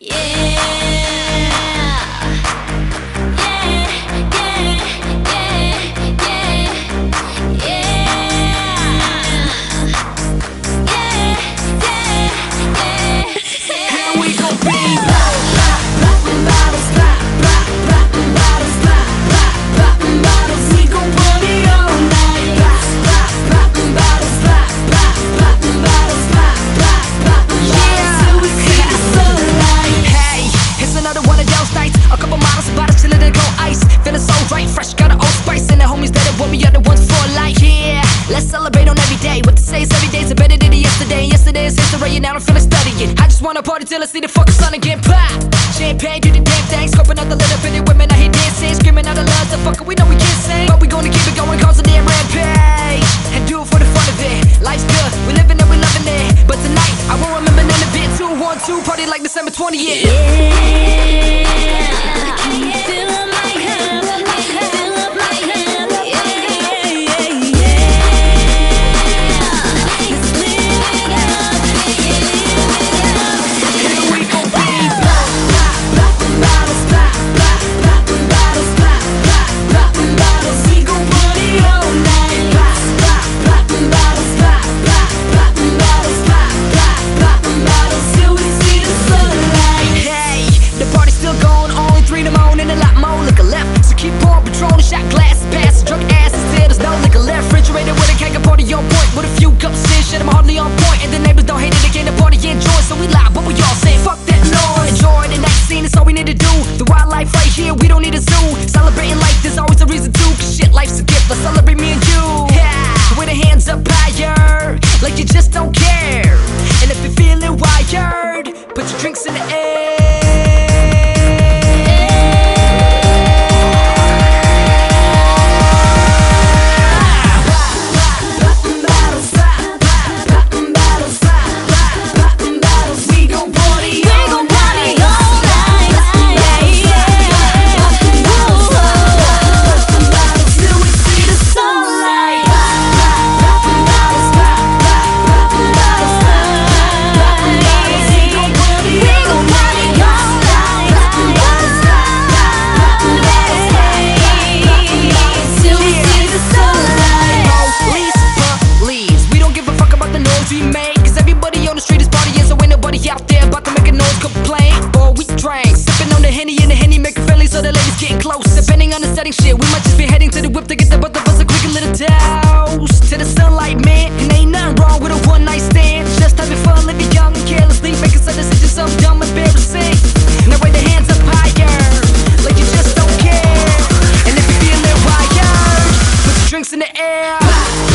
Yeah. Wanna party till I see the fucking sun again. Pop Champagne, do the damn thing Scoping out the little bitty women I hear dancing. Screaming out the love, the fucker we know we can't sing But we gonna keep it going, cause a damn rampage. And do it for the fun of it. Life's good, we living it, we loving it. But tonight, I won't remember none of it. 212, party like December 20th Yeah drinks in the air.